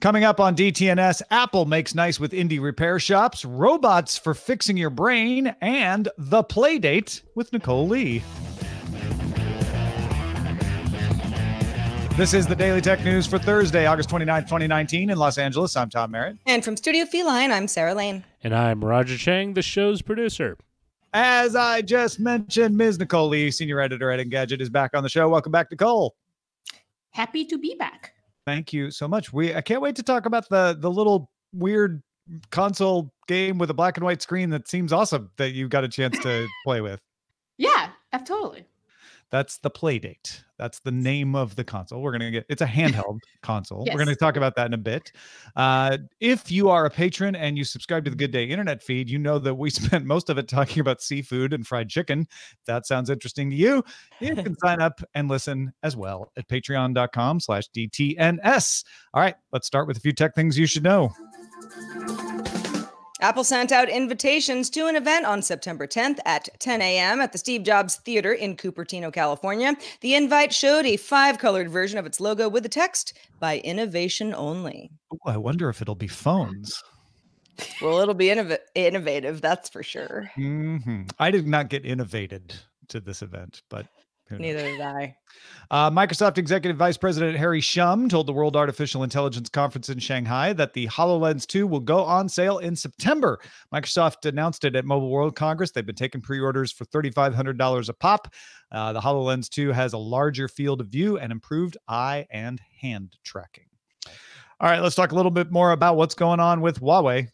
Coming up on DTNS, Apple makes nice with indie repair shops, robots for fixing your brain, and the Playdate with Nicole Lee. This is the Daily Tech News for Thursday, August 29th, 2019, in Los Angeles. I'm Tom Merritt. And from Studio Feline, I'm Sarah Lane. And I'm Roger Chang, the show's producer. As I just mentioned, Ms. Nicole Lee, senior editor at Engadget, is back on the show. Welcome back, Nicole. Happy to be back. Thank you so much. We I can't wait to talk about the the little weird console game with a black and white screen that seems awesome that you got a chance to play with. Yeah, totally. That's the Playdate. That's the name of the console. We're gonna get it's a handheld console. Yes. We're gonna talk about that in a bit. Uh, if you are a patron and you subscribe to the Good Day Internet feed, you know that we spent most of it talking about seafood and fried chicken. If that sounds interesting to you, you can sign up and listen as well at patreon.com slash DTNS. All right, let's start with a few tech things you should know. Apple sent out invitations to an event on September 10th at 10 a.m. at the Steve Jobs Theater in Cupertino, California. The invite showed a five colored version of its logo with the text by innovation only. Ooh, I wonder if it'll be phones. Well, it'll be innov- innovative, that's for sure. hmm I did not get innovated to this event, but? Neither did I. Uh, Microsoft Executive Vice President Harry Shum told the World Artificial Intelligence Conference in Shanghai that the HoloLens 2 will go on sale in September. Microsoft announced it at Mobile World Congress. They've been taking pre orders for $3,500 a pop. Uh, the HoloLens 2 has a larger field of view and improved eye and hand tracking. All right, let's talk a little bit more about what's going on with Huawei.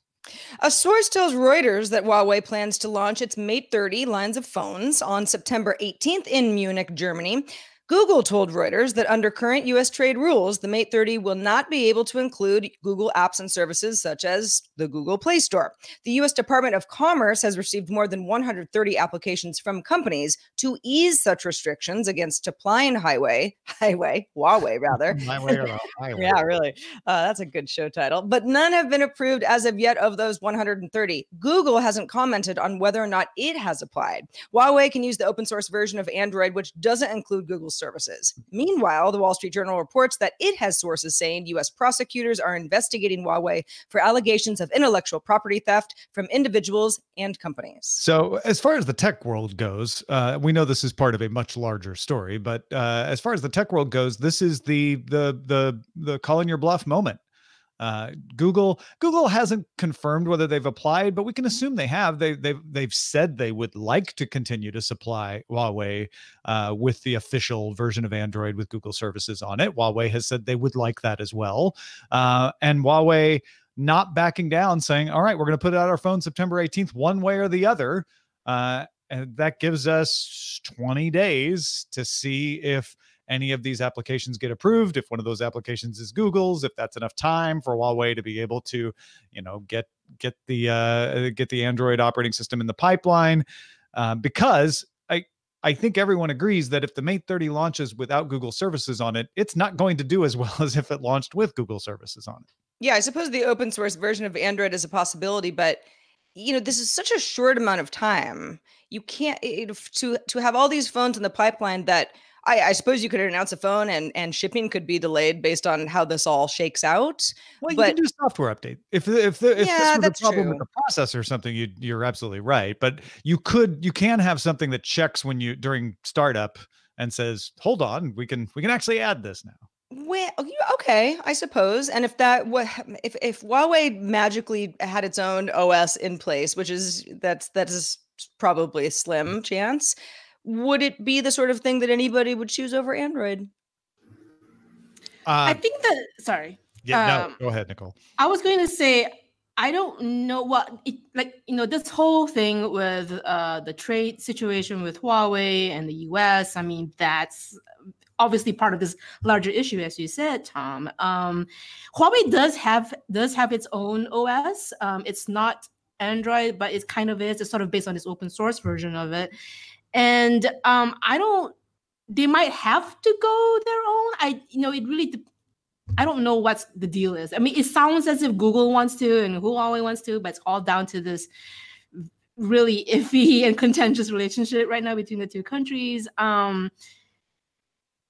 A source tells Reuters that Huawei plans to launch its Mate 30 lines of phones on September 18th in Munich, Germany. Google told Reuters that under current US trade rules, the Mate 30 will not be able to include Google apps and services such as the Google Play Store. The US Department of Commerce has received more than 130 applications from companies to ease such restrictions against applying highway, highway, Huawei rather. Yeah, really. Uh, that's a good show title. But none have been approved as of yet of those 130. Google hasn't commented on whether or not it has applied. Huawei can use the open source version of Android, which doesn't include Google services. Meanwhile, the Wall Street Journal reports that it has sources saying U.S. prosecutors are investigating Huawei for allegations of intellectual property theft from individuals and companies. So, as far as the tech world goes, uh, we know this is part of a much larger story. But uh, as far as the tech world goes, this is the the the the calling your bluff moment. Uh, Google Google hasn't confirmed whether they've applied, but we can assume they have. They they've they've said they would like to continue to supply Huawei uh, with the official version of Android with Google services on it. Huawei has said they would like that as well, uh, and Huawei not backing down, saying, "All right, we're going to put out our phone September 18th, one way or the other." Uh, and that gives us 20 days to see if any of these applications get approved if one of those applications is google's if that's enough time for huawei to be able to you know get get the uh get the android operating system in the pipeline uh, because i i think everyone agrees that if the mate 30 launches without google services on it it's not going to do as well as if it launched with google services on it Yeah, I suppose the open source version of Android is a possibility, but you know, this is such a short amount of time. You can't it, to to have all these phones in the pipeline that I, I suppose you could announce a phone and and shipping could be delayed based on how this all shakes out. well you But- can do software update if the- if, the, if Yeah, this was a problem with the processor or something you you're absolutely right but you could you can have something that checks when you during startup and says hold on we can we can actually add this now Well, oh, okay, I suppose. And if that what if if Huawei magically had its own OS in place, which is that's that is probably a slim mm. chance, would it be the sort of thing that anybody would choose over Android? I uh, think that sorry. yeah um, no go ahead nicole. I was going to say I don't know what it, like you know this whole thing with uh the trade situation with Huawei and the US I mean that's obviously part of this larger issue as you said Tom. Um Huawei does have does have its own OS um it's not Android but it kind of is. It's sort of based on this open source version of it and um I don't they might have to go their own I you know it really de- I don't know what the deal is. I mean, it sounds as if Google wants to and Huawei wants to, but it's all down to this really iffy and contentious relationship right now between the two countries. Um,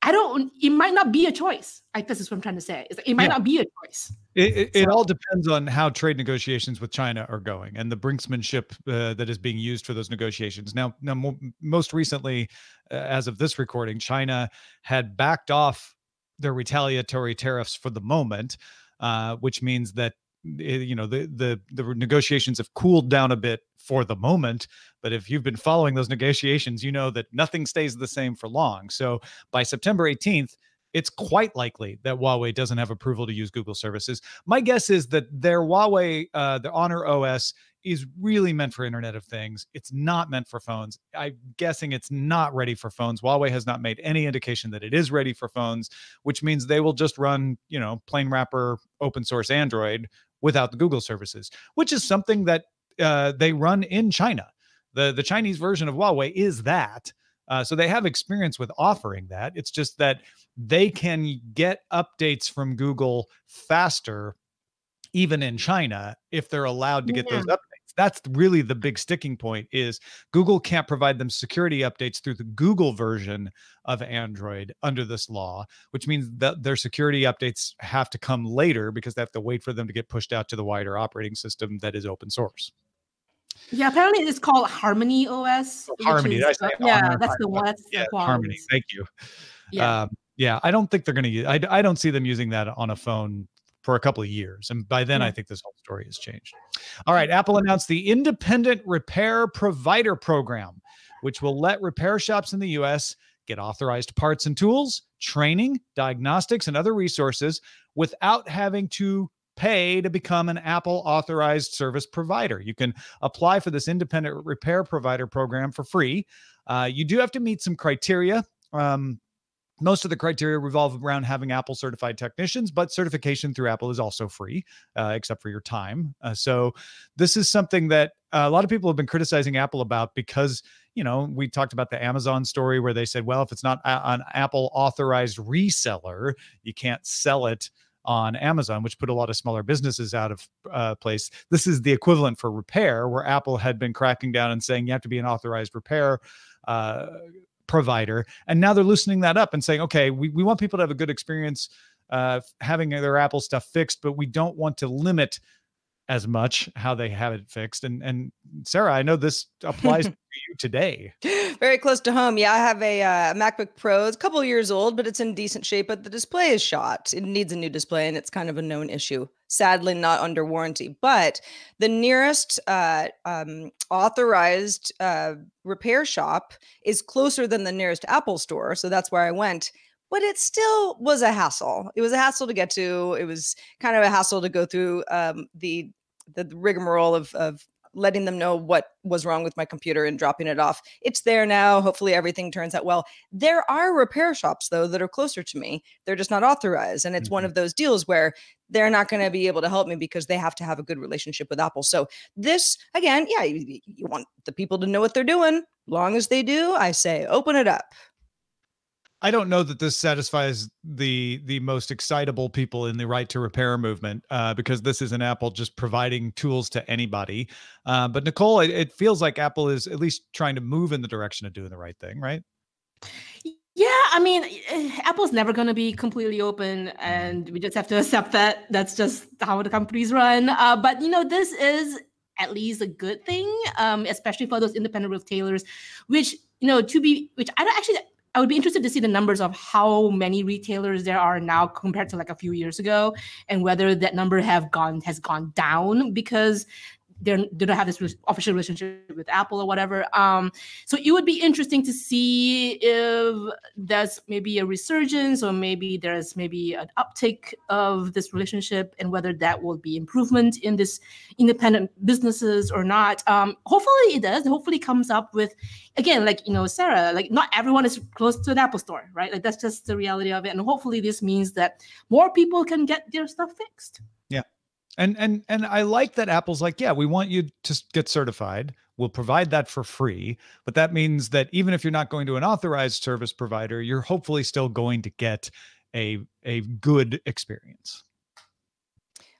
I don't. It might not be a choice. I guess is what I'm trying to say. Like, it might Yeah. not be a choice. It, it, it, all depends on how trade negotiations with China are going and the brinksmanship uh, that is being used for those negotiations. Now, now, mo- most recently, uh, as of this recording, China had backed off their retaliatory tariffs for the moment, uh, which means that eh, you know the the the negotiations have cooled down a bit for the moment. But if you've been following those negotiations, you know that nothing stays the same for long. So by September 18th it's quite likely that Huawei doesn't have approval to use Google services. My guess is that their Huawei, uh, the Honor OS, is really meant for Internet of Things. It's not meant for phones. I'm guessing it's not ready for phones. Huawei has not made any indication that it is ready for phones, which means they will just run, you know, plain wrapper open source Android without the Google services, which is something that uh, they run in China. The the Chinese version of Huawei is that. Uh, so they have experience with offering that. It's just that they can get updates from Google faster, even in China, if they're allowed to get yeah. those updates. That's really the big sticking point is Google can't provide them security updates through the Google version of Android under this law, which means that their security updates have to come later because they have to wait for them to get pushed out to the wider operating system that is open source. Yeah, apparently it's called Harmony OS. Oh, Harmony, is, uh, yeah, that's the one. That's yeah, the Harmony. Thank you. Yeah. Um, yeah, I don't think they're going to use. I, I don't see them using that on a phone for a couple of years, and by then, I think this whole story has changed. All right, Apple announced the Independent Repair Provider Program, which will let repair shops in the U.S. get authorized parts and tools, training, diagnostics, and other resources without having to pay to become an Apple authorized service provider. You can apply for this independent repair provider program for free. Uh, you do have to meet some criteria. Um, most of the criteria revolve around having Apple certified technicians, but certification through Apple is also free, uh, except for your time. Uh, so, this is something that a lot of people have been criticizing Apple about because, you know, we talked about the Amazon story where they said, well, if it's not a- an Apple authorized reseller, you can't sell it on Amazon, which put a lot of smaller businesses out of uh, place. This is the equivalent for repair, where Apple had been cracking down and saying you have to be an authorized repair uh, provider. And now they're loosening that up and saying, okay, we, we want people to have a good experience uh, having their Apple stuff fixed, but we don't want to limit as much how they have it fixed. And and Sarah, I know this applies to you today. Very close to home. Yeah, I have a uh, MacBook Pro. It's a couple years old, but it's in decent shape. But the display is shot. It needs a new display, and it's kind of a known issue. Sadly, not under warranty. But the nearest uh, um, authorized uh, repair shop is closer than the nearest Apple store, so that's where I went but it still was a hassle. It was a hassle to get to. It was kind of a hassle to go through um, the, the rigmarole of of letting them know what was wrong with my computer and dropping it off. It's there now. Hopefully everything turns out well. There are repair shops though that are closer to me. They're just not authorized and it's mm-hmm. one of those deals where they're not going to be able to help me because they have to have a good relationship with Apple. So this again, yeah, you, you want the people to know what they're doing. Long as they do, I say open it up. I don't know that this satisfies the the most excitable people in the right to repair movement uh, because this is an Apple just providing tools to anybody. Uh, but Nicole, it, it, feels like Apple is at least trying to move in the direction of doing the right thing, right? Yeah, I mean, eh, Apple's never going to be completely open, and we just have to accept that. That's just how the companies run. Uh, but you know, this is at least a good thing, um, especially for those independent retailers, which you know, to be, which I don't actually I would be interested to see the numbers of how many retailers there are now compared to like a few years ago, and whether that number have gone has gone down because they're, they don't have this official relationship with Apple or whatever. Um, so it would be interesting to see if there's maybe a resurgence or maybe there's maybe an uptake of this relationship and whether that will be improvement in this independent businesses or not. Um, hopefully it does. Hopefully comes up with, again, like, you know, Sarah, like not everyone is close to an Apple store, right? Like that's just the reality of it. And hopefully this means that more people can get their stuff fixed. And and and I like that Apple's like, yeah, we want you to get certified. We'll provide that for free, but that means that even if you're not going to an authorized service provider, you're hopefully still going to get a a good experience.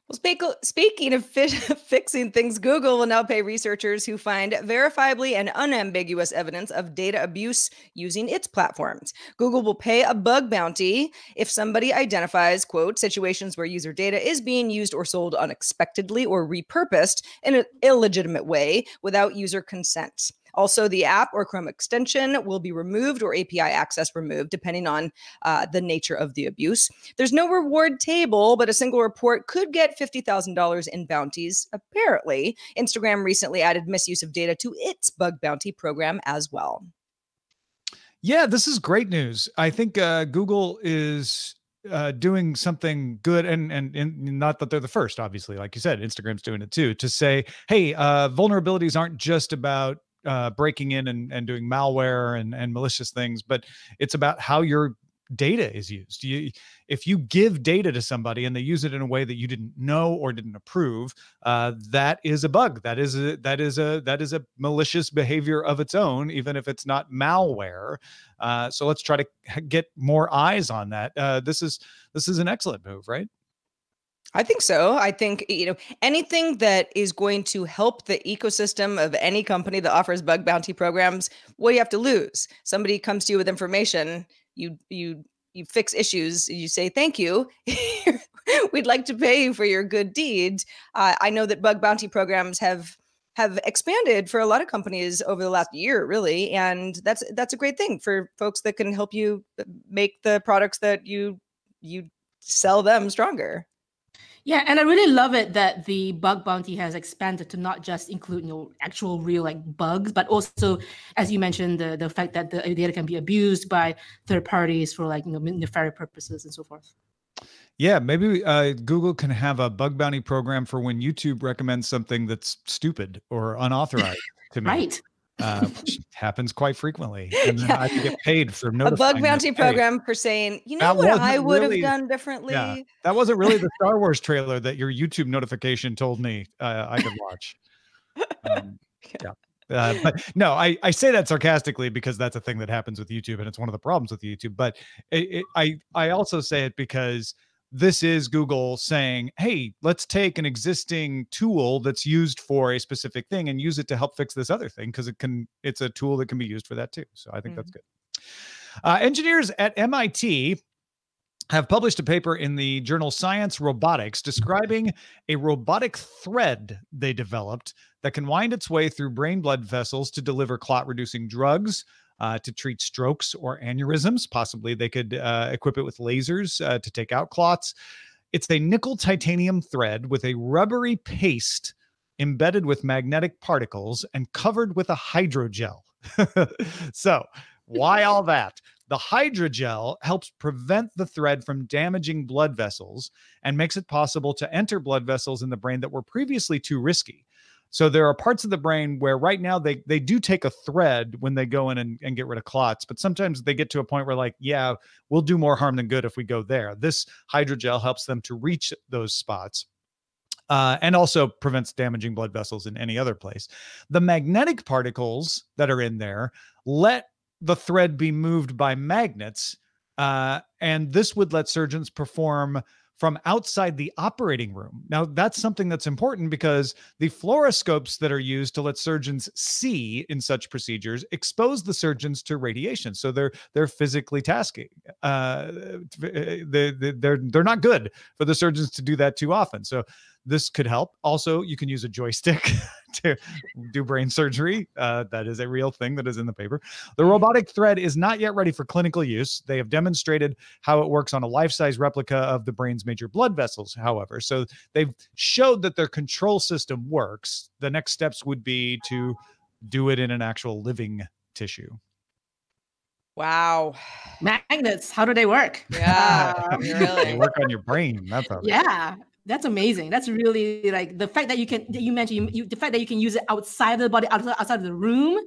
Well, Speak, speaking of fi- fixing things, Google will now pay researchers who find verifiably and unambiguous evidence of data abuse using its platforms. Google will pay a bug bounty if somebody identifies, quote, situations where user data is being used or sold unexpectedly or repurposed in an illegitimate way without user consent. Also, the app or Chrome extension will be removed or API access removed, depending on uh, the nature of the abuse. There's no reward table, but a single report could get $50,000 in bounties. Apparently, Instagram recently added misuse of data to its bug bounty program as well. Yeah, this is great news. I think uh, Google is uh, doing something good and, and and not that they're the first obviously like you said instagram's doing it too to say hey uh vulnerabilities aren't just about uh, breaking in and, and doing malware and, and malicious things, but it's about how your data is used. You, if you give data to somebody and they use it in a way that you didn't know or didn't approve, uh, that is a bug. That is a that is a that is a malicious behavior of its own, even if it's not malware. Uh, so let's try to get more eyes on that. Uh, this is this is an excellent move, right? I think so. I think you know anything that is going to help the ecosystem of any company that offers bug bounty programs. What do you have to lose? Somebody comes to you with information. You you you fix issues. You say thank you. We'd like to pay you for your good deed. Uh, I know that bug bounty programs have have expanded for a lot of companies over the last year really and that's that's a great thing for folks that can help you uh, make the products that you you sell them stronger yeah, and I really love it that the bug bounty has expanded to not just include you know actual real like bugs, but also, as you mentioned, the the fact that the data can be abused by third parties for like you know nefarious purposes and so forth. Yeah, maybe uh, Google can have a bug bounty program for when YouTube recommends something that's stupid or unauthorized to me. Right uh, which happens quite frequently. And then yeah. I get paid for notifying a bug bounty program for saying, you know what I would really, have done differently. Yeah, that wasn't really the Star Wars trailer that your YouTube notification told me uh, I could watch. Um, yeah. Uh, but no, I, I say that sarcastically because that's a thing that happens with YouTube and it's one of the problems with YouTube. But it, it, I I also say it because this is Google saying, hey, let's take an existing tool that's used for a specific thing and use it to help fix this other thing because it can, it's a tool that can be used for that too. So I think mm-hmm. that's good. Uh, engineers at MIT have published a paper in the journal Science Robotics describing a robotic thread they developed that can wind its way through brain blood vessels to deliver clot reducing drugs, uh, to treat strokes or aneurysms. Possibly they could uh, equip it with lasers uh, to take out clots. It's a nickel titanium thread with a rubbery paste embedded with magnetic particles and covered with a hydrogel. so, why all that? The hydrogel helps prevent the thread from damaging blood vessels and makes it possible to enter blood vessels in the brain that were previously too risky. So there are parts of the brain where right now they they do take a thread when they go in and, and get rid of clots, but sometimes they get to a point where like, yeah, we'll do more harm than good if we go there. This hydrogel helps them to reach those spots. Uh, and also prevents damaging blood vessels in any other place. The magnetic particles that are in there let the thread be moved by magnets, uh, and this would let surgeons perform from outside the operating room. Now, that's something that's important because the fluoroscopes that are used to let surgeons see in such procedures expose the surgeons to radiation. So they're they're physically tasking. Uh, they, they, they're they're not good for the surgeons to do that too often. So this could help. Also, you can use a joystick to do brain surgery. Uh, that is a real thing that is in the paper. The robotic thread is not yet ready for clinical use. They have demonstrated how it works on a life size replica of the brain's major blood vessels, however. So they've showed that their control system works. The next steps would be to do it in an actual living tissue. Wow. Magnets, how do they work? Yeah, really. they work on your brain. That's how yeah that's amazing. That's really like the fact that you can you mentioned you, you, the fact that you can use it outside of the body, outside, outside of the room.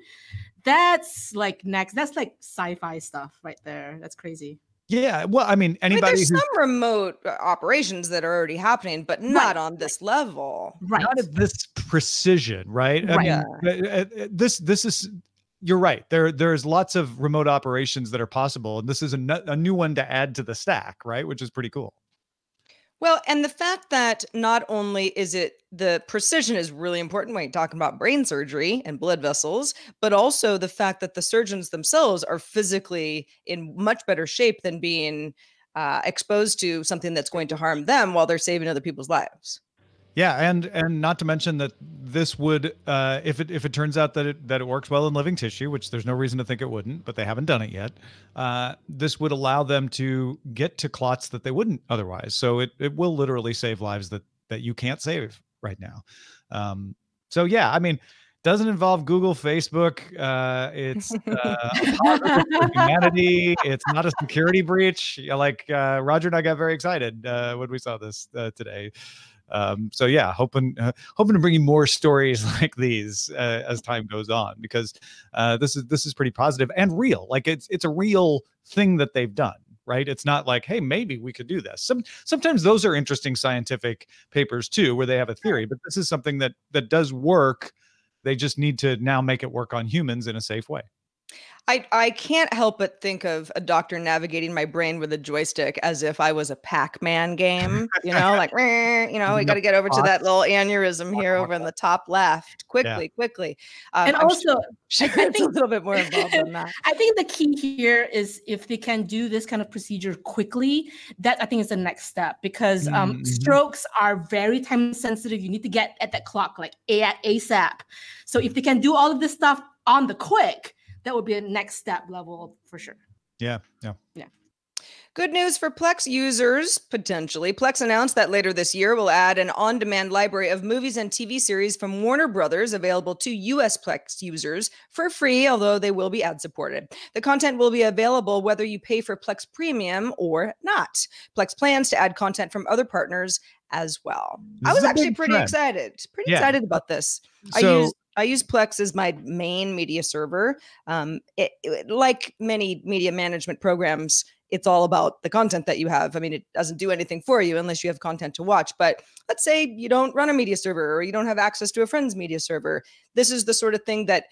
That's like next. That's like sci-fi stuff right there. That's crazy. Yeah, well, I mean, anybody. I mean, there's some remote uh, operations that are already happening, but not right. on this level. Right. Not at this precision, right? right. I mean, yeah. Uh, uh, this this is you're right. There there's lots of remote operations that are possible, and this is a, a new one to add to the stack, right? Which is pretty cool. Well, and the fact that not only is it the precision is really important when you're talking about brain surgery and blood vessels, but also the fact that the surgeons themselves are physically in much better shape than being uh, exposed to something that's going to harm them while they're saving other people's lives. Yeah, and and not to mention that this would, uh, if it if it turns out that it that it works well in living tissue, which there's no reason to think it wouldn't, but they haven't done it yet. Uh, this would allow them to get to clots that they wouldn't otherwise. So it it will literally save lives that that you can't save right now. Um, so yeah, I mean, doesn't involve Google, Facebook. Uh, it's uh, humanity. It's not a security breach. Like uh, Roger and I got very excited uh, when we saw this uh, today. Um, so yeah, hoping uh, hoping to bring you more stories like these uh, as time goes on because uh, this is this is pretty positive and real. Like it's it's a real thing that they've done. Right. It's not like, hey, maybe we could do this. Some sometimes those are interesting scientific papers too, where they have a theory, but this is something that that does work. They just need to now make it work on humans in a safe way. I, I can't help but think of a doctor navigating my brain with a joystick as if I was a Pac-Man game, you know, like, you know, we got to get over to that little aneurysm here over in the top left quickly, yeah. quickly. Um, and I'm also, sure, I think a little bit more involved than that. I think the key here is if they can do this kind of procedure quickly, that I think is the next step because um, mm-hmm. strokes are very time sensitive. You need to get at that clot like ASAP. So if they can do all of this stuff on the quick, that would be a next step level for sure. Yeah. Yeah. Yeah. Good news for Plex users, potentially. Plex announced that later this year will add an on demand library of movies and TV series from Warner Brothers available to US Plex users for free, although they will be ad supported. The content will be available whether you pay for Plex Premium or not. Plex plans to add content from other partners as well. This I was actually pretty trend. excited, pretty yeah. excited about this. So, I used I use Plex as my main media server. Um, it, it, like many media management programs, it's all about the content that you have. I mean, it doesn't do anything for you unless you have content to watch. But let's say you don't run a media server or you don't have access to a friend's media server. This is the sort of thing that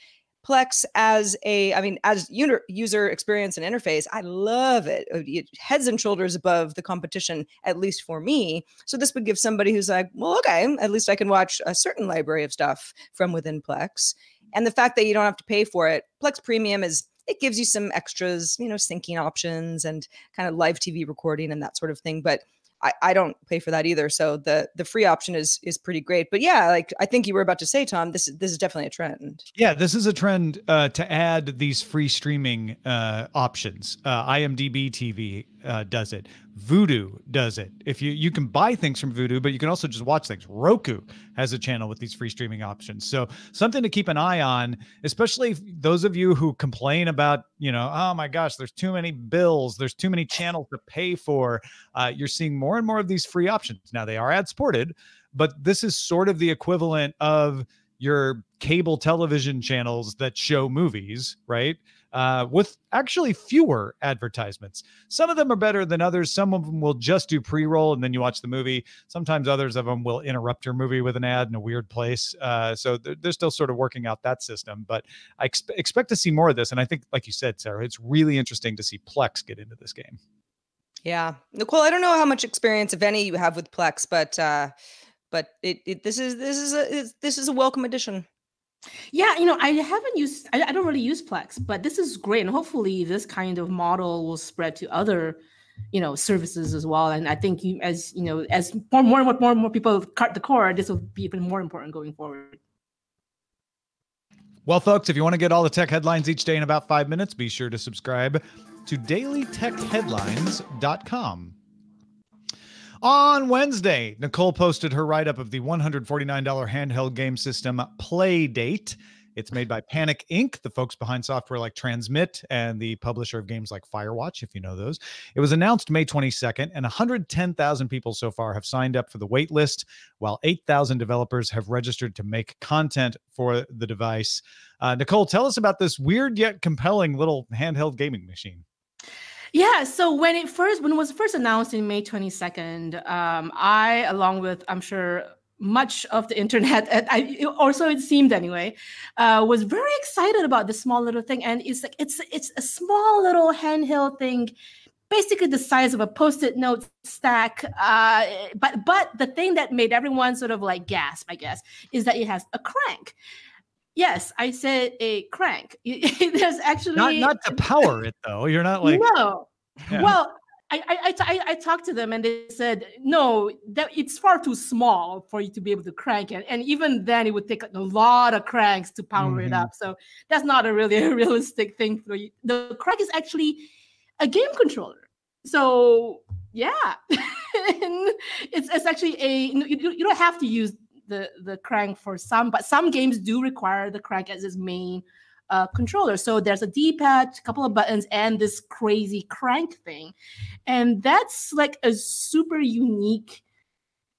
Plex as a, I mean, as user experience and interface, I love it. Uh, heads and shoulders above the competition, at least for me. So this would give somebody who's like, well, okay, at least I can watch a certain library of stuff from within Plex. And the fact that you don't have to pay for it, Plex Premium is it gives you some extras, you know, syncing options and kind of live TV recording and that sort of thing. But I, I don't pay for that either. So the the free option is is pretty great. But yeah, like I think you were about to say, Tom, this is this is definitely a trend. Yeah, this is a trend uh, to add these free streaming uh, options. Uh, IMDb TV uh, does it. Vudu does it. If you you can buy things from Vudu, but you can also just watch things. Roku has a channel with these free streaming options. So something to keep an eye on, especially those of you who complain about, you know, oh my gosh, there's too many bills, there's too many channels to pay for. Uh, you're seeing more and more of these free options. Now they are ad supported, but this is sort of the equivalent of your cable television channels that show movies, right? Uh, with actually fewer advertisements. Some of them are better than others. Some of them will just do pre roll and then you watch the movie. Sometimes others of them will interrupt your movie with an ad in a weird place. Uh, so they're, they're, still sort of working out that system. But I ex- expect to see more of this. And I think, like you said, Sarah, it's really interesting to see Plex get into this game. Yeah, Nicole, I don't know how much experience, if any, you have with Plex, but uh, but it, it this is this is a this is a welcome addition. Yeah, you know, I haven't used, I, I don't really use Plex, but this is great. And hopefully this kind of model will spread to other, you know, services as well. And I think you, as, you know, as more, more and more, more, more people cut the cord, this will be even more important going forward. Well, folks, if you want to get all the tech headlines each day in about five minutes, be sure to subscribe to dailytechheadlines.com. On Wednesday, Nicole posted her write up of the $149 handheld game system Playdate. It's made by Panic Inc., the folks behind software like Transmit and the publisher of games like Firewatch, if you know those. It was announced May 22nd, and 110,000 people so far have signed up for the wait list, while 8,000 developers have registered to make content for the device. Uh, Nicole, tell us about this weird yet compelling little handheld gaming machine. Yeah, so when it first when it was first announced in May 22nd, um, I, along with I'm sure much of the internet, I, or so it seemed anyway, uh, was very excited about this small little thing. And it's like it's it's a small little handheld thing basically the size of a post-it note stack. Uh, but but the thing that made everyone sort of like gasp, I guess, is that it has a crank. Yes, I said a crank. There's actually not not to power it though. You're not like no. Yeah. Well, I, I, I, I talked to them and they said no that it's far too small for you to be able to crank it and even then it would take a lot of cranks to power mm-hmm. it up so that's not a really a realistic thing for you the crank is actually a game controller so yeah it's, it's actually a you, you don't have to use the the crank for some but some games do require the crank as its main uh, controller. So there's a D-pad, a couple of buttons, and this crazy crank thing, and that's like a super unique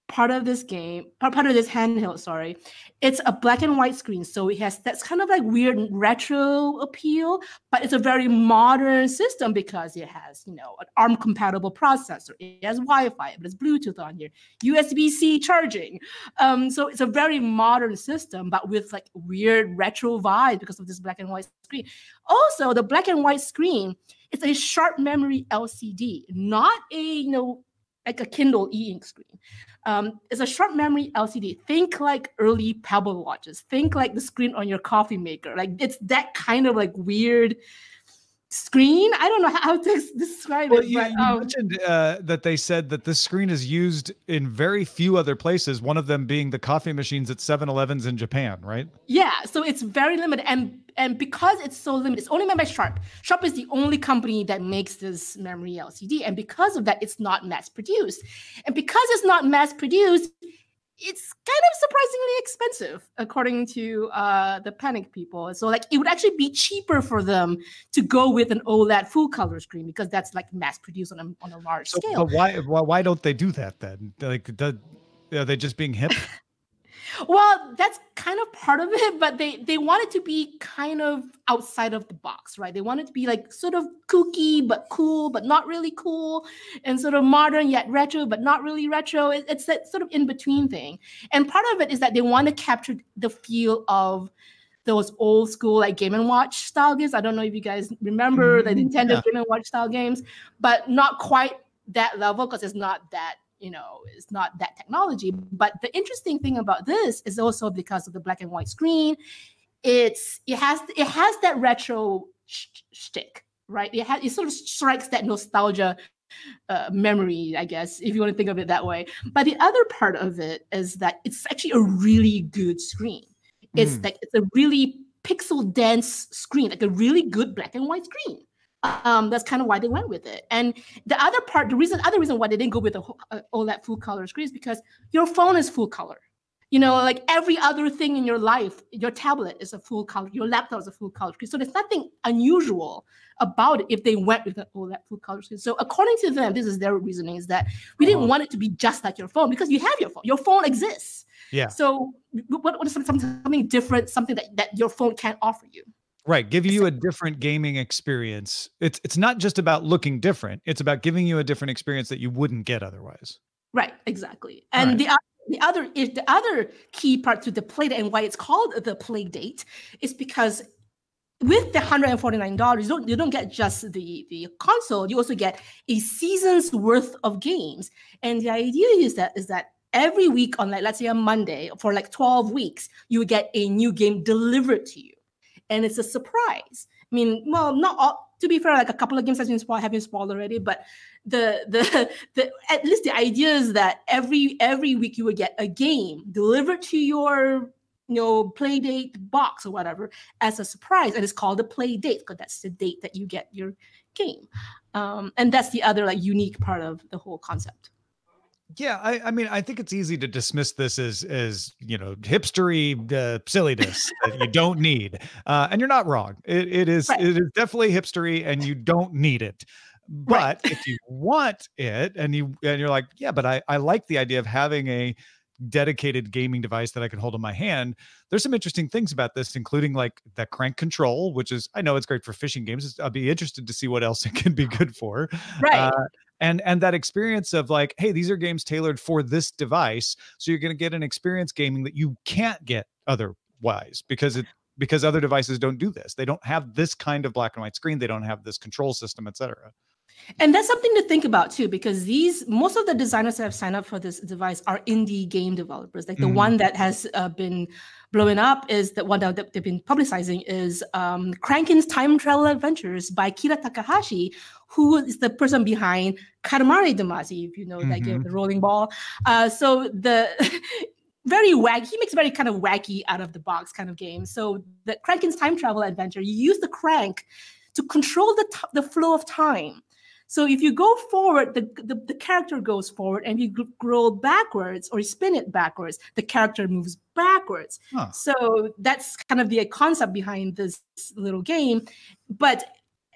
part of this game, part, of this handheld, sorry, it's a black and white screen. So it has that's kind of like weird retro appeal, but it's a very modern system because it has, you know, an ARM compatible processor. It has Wi-Fi, but it's Bluetooth on here, USB-C charging. Um, so it's a very modern system, but with like weird retro vibe because of this black and white screen. Also, the black and white screen, it's a sharp memory LCD, not a you know like a Kindle e-ink screen. Um, it's a Sharp memory LCD. Think like early Pebble watches. Think like the screen on your coffee maker. Like it's that kind of like weird screen. I don't know how to describe well, it. You, but, you um, mentioned uh, that they said that this screen is used in very few other places. One of them being the coffee machines at 7-Elevens in Japan, right? Yeah, so it's very limited, and and because it's so limited, it's only made by Sharp. Sharp is the only company that makes this memory LCD, and because of that, it's not mass produced. And because it's not mass produced, it's kind of surprisingly expensive according to uh, the panic people. So like it would actually be cheaper for them to go with an oled full color screen because that's like mass produced on a, on a large so, scale. but why, why why don't they do that then? Like are they just being hip well, that's kind of part of it, but they they wanted to be kind of outside of the box, right? They wanted to be like sort of kooky but cool, but not really cool, and sort of modern yet retro, but not really retro. It, it's that sort of in between thing. And part of it is that they want to capture the feel of those old school like Game and Watch style games. I don't know if you guys remember the mm-hmm. Nintendo yeah. Game and Watch style games, but not quite that level because it's not that you know it's not that technology but the interesting thing about this is also because of the black and white screen it's it has it has that retro sh- shtick right it has it sort of strikes that nostalgia uh, memory, I guess, if you want to think of it that way. But the other part of it is that it's actually a really good screen. It's mm. like it's a really pixel dense screen, like a really good black and white screen um, that's kind of why they went with it. And the other part, the reason, other reason why they didn't go with the uh, OLED full color screen is because your phone is full color. You know, like every other thing in your life, your tablet is a full color, your laptop is a full color screen. So there's nothing unusual about it if they went with the that full color screen. So according to them, this is their reasoning is that we didn't uh-huh. want it to be just like your phone because you have your phone. Your phone exists. Yeah. So what, what is something, something different, something that, that your phone can't offer you? Right, give you a different gaming experience. It's it's not just about looking different. It's about giving you a different experience that you wouldn't get otherwise. Right, exactly. And right. the other the other is the other key part to the play date and why it's called the play date is because with the $149 you don't you don't get just the the console you also get a season's worth of games and the idea is that is that every week on like let's say a monday for like 12 weeks you get a new game delivered to you and it's a surprise. I mean, well, not all. To be fair, like a couple of games has been spoiled, have been spoiled already, but the the the at least the idea is that every every week you would get a game delivered to your you know play date box or whatever as a surprise, and it's called a play date because that's the date that you get your game, um, and that's the other like unique part of the whole concept. Yeah, I, I, mean, I think it's easy to dismiss this as as you know hipstery uh, silliness that you don't need, uh, and you're not wrong. It, it is right. it is definitely hipstery, and you don't need it. But right. if you want it, and you and you're like, yeah, but I I like the idea of having a dedicated gaming device that I can hold in my hand. There's some interesting things about this, including like that crank control, which is I know it's great for fishing games. I'll be interested to see what else it can be good for. Right. Uh, and and that experience of like hey these are games tailored for this device so you're going to get an experience gaming that you can't get otherwise because it because other devices don't do this. They don't have this kind of black and white screen. They don't have this control system etc And that's something to think about too, because these most of the designers that have signed up for this device are indie game developers. Like the Mhm. one that has uh, been blowing up is the one that they've been publicizing is um, Crankin's Time Travel Adventures by Keita Takahashi, who is the person behind Katamari Damacy, if you know that game, Mhm. the rolling ball. Uh, so the very wacky, he makes very kind of wacky out of the box kind of game. So the Crankin's Time Travel Adventure, you use the crank to control the, t- the flow of time. So if you go forward, the, the, the character goes forward, and you gr- scroll backwards or spin it backwards, the character moves backwards. Huh. So that's kind of the concept behind this little game. But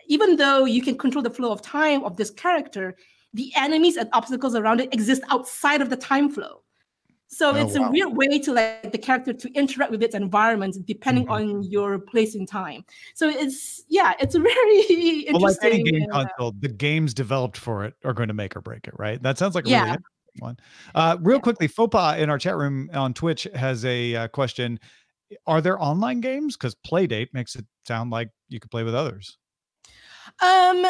even though you can control the flow of time of this character, the enemies and obstacles around it exist outside of the time flow. So Oh, it's wow. a weird way to like the character to interact with its environment depending Mhm. on your place in time. So it's yeah, it's a very interesting. Well, like any game uh, console, the games developed for it are going to make or break it, right? That sounds like a Yeah. really interesting one. Uh, real Yeah. quickly, Fopa in our chat room on Twitch has a uh, question: Are there online games? Because Playdate makes it sound like you could play with others. Um,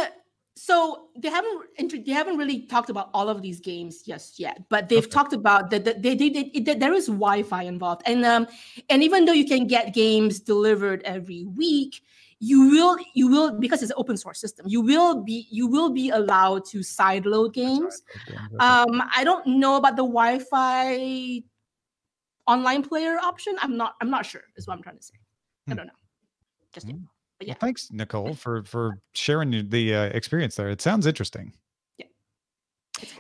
so they haven't they haven't really talked about all of these games just yet, but they've Okay. talked about that. They, they, they, they, there is Wi-Fi involved, and um, and even though you can get games delivered every week, you will you will because it's an open source system. You will be you will be allowed to sideload games. Um, I don't know about the Wi-Fi online player option. I'm not I'm not sure. Is what I'm trying to say. I Hmm. don't know. Just yet. Hmm. But Well, yeah. thanks, Nicole, for for sharing the uh, experience there. It sounds interesting.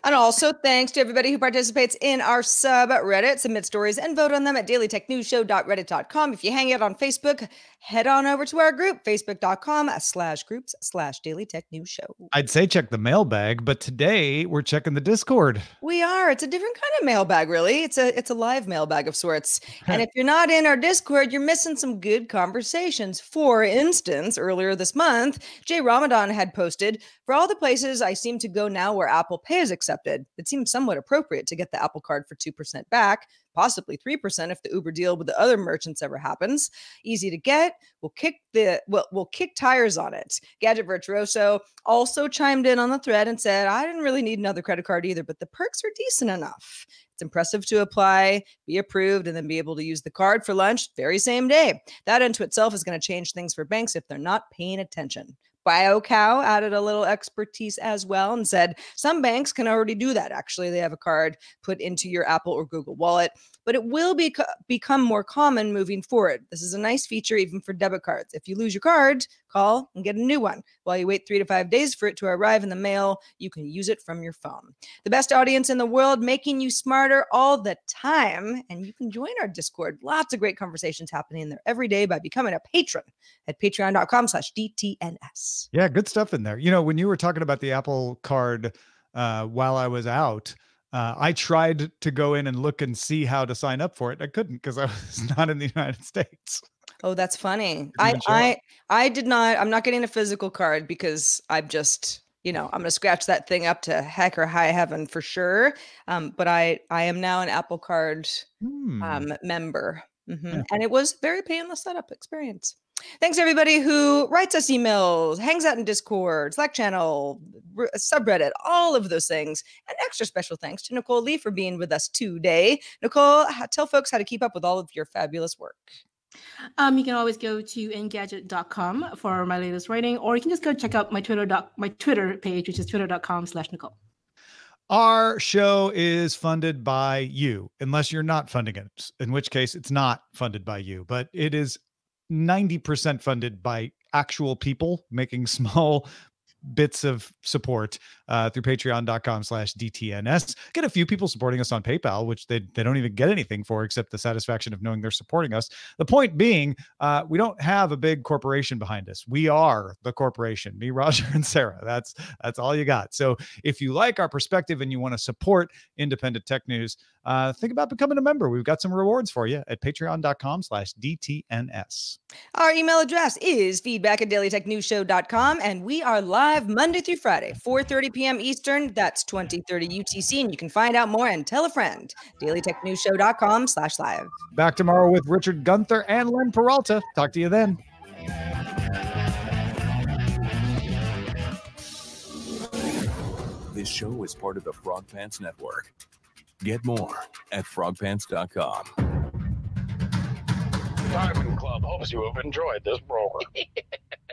And also, thanks to everybody who participates in our subreddit. Submit stories and vote on them at dailytechnewsshow.reddit.com. If you hang out on Facebook, head on over to our group, facebook.com slash groups slash Daily Tech News Show. I'd say check the mailbag, but today we're checking the Discord. We are. It's a different kind of mailbag, really. It's a it's a live mailbag of sorts. And if you're not in our Discord, you're missing some good conversations. For instance, earlier this month, Jay Ramadan had posted for all the places I seem to go now where Apple Pay is accepted. It seems somewhat appropriate to get the Apple Card for two percent back, possibly three percent if the Uber deal with the other merchants ever happens. Easy to get. We'll kick the well, we'll kick tires on it. Gadget Virtuoso also chimed in on the thread and said, I didn't really need another credit card either, but the perks are decent enough. It's impressive to apply, be approved, and then be able to use the card for lunch very same day. That unto itself is going to change things for banks if they're not paying attention. BioCow added a little expertise as well and said some banks can already do that. Actually, they have a card put into your Apple or Google wallet, but it will be, become more common moving forward. This is a nice feature even for debit cards. If you lose your card, call and get a new one. While you wait three to five days for it to arrive in the mail, you can use it from your phone. The best audience in the world, making you smarter all the time. And you can join our Discord. Lots of great conversations happening there every day by becoming a patron at patreon.com slash DTNS. Yeah, good stuff in there. You know, when you were talking about the Apple card uh, while I was out, uh, I tried to go in and look and see how to sign up for it. I couldn't because I was not in the United States. Oh, that's funny. I even show up. I I did not. I'm not getting a physical card because I'm just you know I'm gonna scratch that thing up to heck or high heaven for sure. Um, but I I am now an Apple Card Hmm. um, member, Mhm. Yeah. and it was very painless setup experience. Thanks everybody who writes us emails, hangs out in Discord, Slack channel, r- subreddit, all of those things. And extra special thanks to Nicole Lee for being with us today. Nicole, h- tell folks how to keep up with all of your fabulous work. Um, you can always go to engadget.com for my latest writing, or you can just go check out my Twitter doc, my Twitter page, which is twitter.com slash Nicole. Our show is funded by you, unless you're not funding it, in which case it's not funded by you, but it is 90% funded by actual people making small bits of support uh, through patreon.com slash dtns get a few people supporting us on paypal which they, they don't even get anything for except the satisfaction of knowing they're supporting us. The point being uh, we don't have a big corporation behind us. We are the corporation me roger and sarah. That's that's all you got. So if you like our perspective and you want to support independent tech news uh, think about becoming a member. We've got some rewards for you at patreon.com slash dtns Our email address is feedback at dailytechnewsshow.com, and we are live Monday through Friday, 4.30 p.m. Eastern. That's 2030 UTC, and you can find out more and tell a friend. dailytechnewsshow.com slash live. back tomorrow with richard gunther and len peralta talk to you then This show is part of the Frog Pants Network. Get more at frogpants.com. Diamond Club hopes you have enjoyed this program.